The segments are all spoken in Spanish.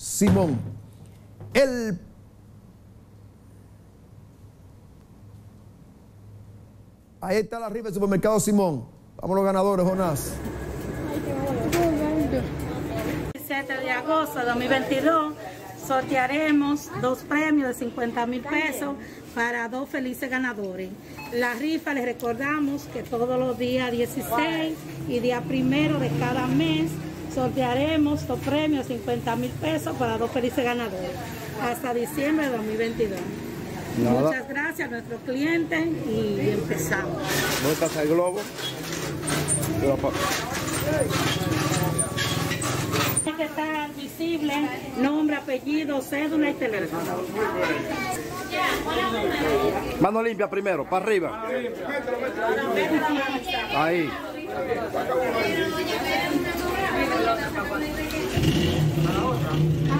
Simón. El Ahí está la rifa del supermercado Simón. Vamos los ganadores, Jonás. El 7 de agosto de 2022 sortearemos dos premios de 50 mil pesos para dos felices ganadores. La rifa les recordamos que todos los días 16 y día primero de cada mes sortearemos dos premios de 50 mil pesos para dos felices ganadores hasta diciembre de 2022. Nada. Muchas gracias a nuestros clientes y empezamos. ¿Dónde está el globo? Tiene que estar visible nombre, apellido, cédula y teléfono. Mano limpia primero, para arriba. Ahí.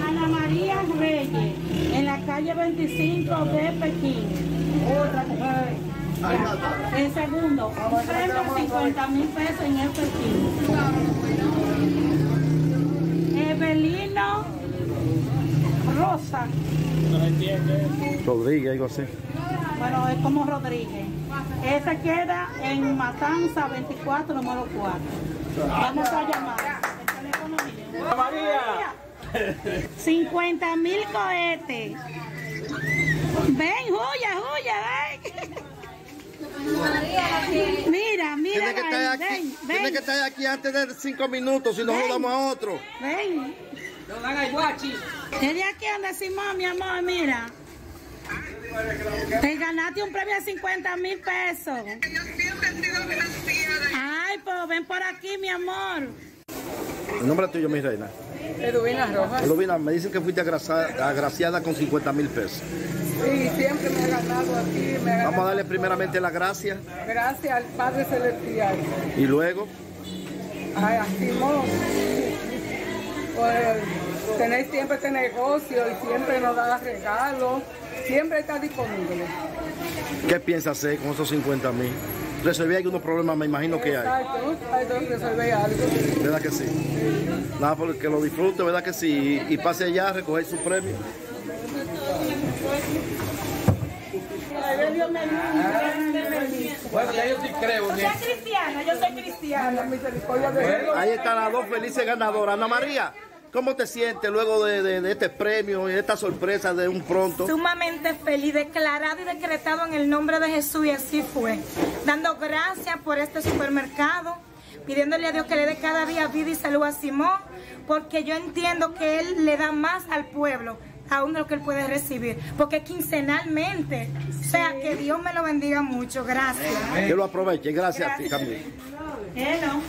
Ana María Reyes, en la calle 25 de Pekín. El segundo, un premio de 50 mil pesos en el Pekín. Evelino Rosa, Rodríguez, algo así. bueno, es como Rodríguez. Esa queda en Matanza 24, número 4. Vamos a llamar. María. 50 mil cohetes. Ven, huya, huya, ven. Mira, mira, Tiene que estar aquí, ven, tiene ven, que estar aquí antes de cinco minutos, si no Ven. jodamos a otro. ven. Desde aquí anda Simón, mi amor, mira. Te ganaste un premio de 50 mil pesos. Ay, pues ven por aquí, mi amor. El nombre tuyo, mi reina. Eduvina Rojas. Elvina, me dicen que fuiste agraciada con 50 mil pesos. Y siempre me he ganado aquí, me he ganado. Vamos a darle primeramente las gracias Gracias al Padre Celestial. y luego Ay, a Simón. Pues tenéis siempre este negocio y siempre nos da regalos. Siempre está disponible. ¿Qué piensas hacer con esos 50 mil? Resolví algunos problemas, me imagino que hay. Exacto, hay que resolver algo. ¿Verdad que sí? Nada, porque lo disfrute, ¿verdad que sí? Y, y pase allá a recoger su premio. Bueno, ya yo sí creo. Yo soy cristiana, yo soy cristiana. La misericordia de Dios. Ahí están las dos felices ganadoras. Ana María, ¿cómo te sientes luego de, de- de este premio y de esta sorpresa de un pronto? sumamente feliz, declarado y decretado en el nombre de Jesús y así fue. Dando gracias por este supermercado, pidiéndole a Dios que le dé cada día vida y salud a Simón, porque yo entiendo que Él le da más al pueblo aún de lo que Él puede recibir, porque quincenalmente, o sea, que Dios me lo bendiga mucho, gracias. Que lo aproveche. Gracias a ti, Camila. Hello.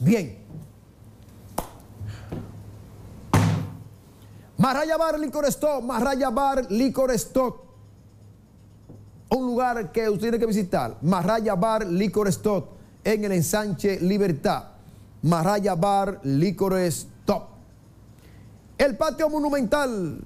Bien. Marraya Bar Licor Stock, Marraya Bar Licor Stock. Un lugar que usted tiene que visitar. Marraya Bar Licor Stock en el ensanche Libertad. Marraya Bar Licor Stock. El patio monumental